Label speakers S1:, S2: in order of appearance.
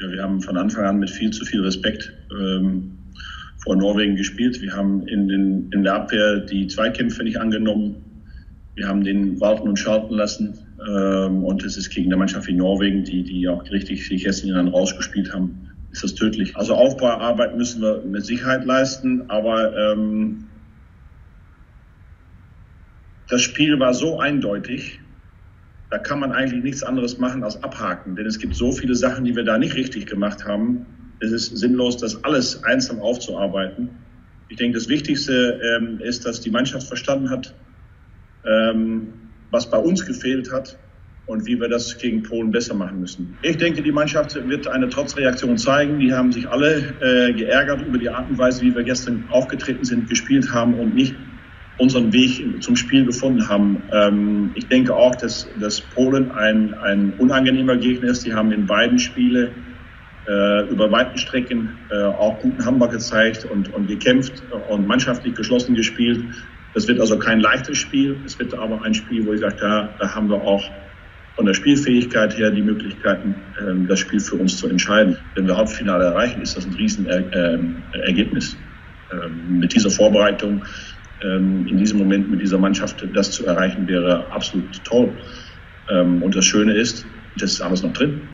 S1: Ja, wir haben von Anfang an mit viel zu viel Respekt ähm, vor Norwegen gespielt. Wir haben in, den, in der Abwehr die Zweikämpfe nicht angenommen. Wir haben den warten und schalten lassen. Ähm, und es ist gegen eine Mannschaft wie Norwegen, die, die auch richtig sich jetzt dann rausgespielt haben, ist das tödlich. Also Aufbauarbeit müssen wir mit Sicherheit leisten, aber ähm, das Spiel war so eindeutig, da kann man eigentlich nichts anderes machen als abhaken. Denn es gibt so viele Sachen, die wir da nicht richtig gemacht haben. Es ist sinnlos, das alles einzeln aufzuarbeiten. Ich denke, das Wichtigste ähm, ist, dass die Mannschaft verstanden hat, ähm, was bei uns gefehlt hat und wie wir das gegen Polen besser machen müssen. Ich denke, die Mannschaft wird eine Trotzreaktion zeigen. Die haben sich alle äh, geärgert über die Art und Weise, wie wir gestern aufgetreten sind, gespielt haben und nicht unseren Weg zum Spiel gefunden haben. Ähm, ich denke auch, dass, dass Polen ein, ein unangenehmer Gegner ist. Die haben in beiden Spielen äh, über weiten Strecken äh, auch guten Hamburg gezeigt und, und gekämpft und mannschaftlich geschlossen gespielt. Das wird also kein leichtes Spiel. Es wird aber ein Spiel, wo ich sage, da, da haben wir auch von der Spielfähigkeit her die Möglichkeiten, ähm, das Spiel für uns zu entscheiden. Wenn wir Hauptfinale erreichen, ist das ein Riesenergebnis. Ähm, mit dieser Vorbereitung in diesem Moment mit dieser Mannschaft das zu erreichen, wäre absolut toll. Ähm, und das Schöne ist, das ist alles noch drin.